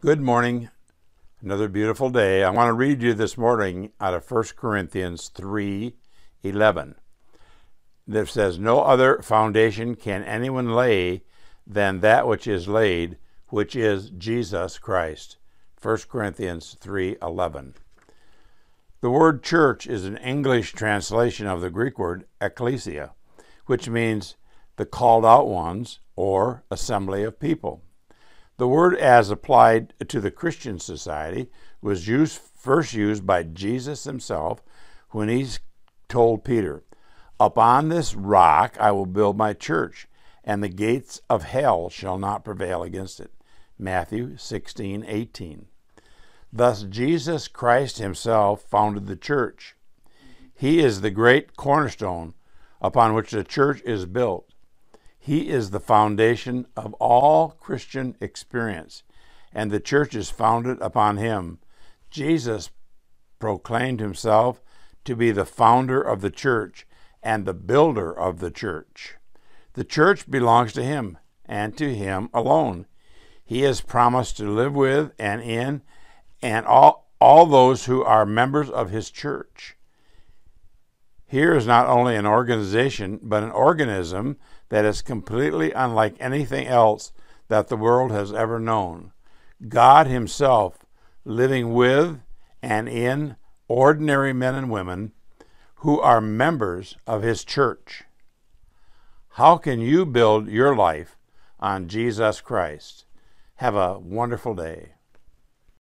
Good morning. Another beautiful day. I want to read you this morning out of 1 Corinthians 3:11. That says, "No other foundation can anyone lay than that which is laid, which is Jesus Christ." 1 Corinthians 3:11. The word church is an English translation of the Greek word ecclesia, which means the called out ones or assembly of people. The word as applied to the Christian society was used first used by Jesus himself when he told Peter, Upon this rock I will build my church, and the gates of hell shall not prevail against it. Matthew 16, 18. Thus, Jesus Christ himself founded the church. He is the great cornerstone upon which the church is built. He is the foundation of all Christian experience, and the church is founded upon him. Jesus proclaimed himself to be the founder of the church and the builder of the church. The church belongs to him and to him alone. He has promised to live with and in and all, all those who are members of his church. Here is not only an organization, but an organism that is completely unlike anything else that the world has ever known. God Himself living with and in ordinary men and women who are members of His church. How can you build your life on Jesus Christ? Have a wonderful day.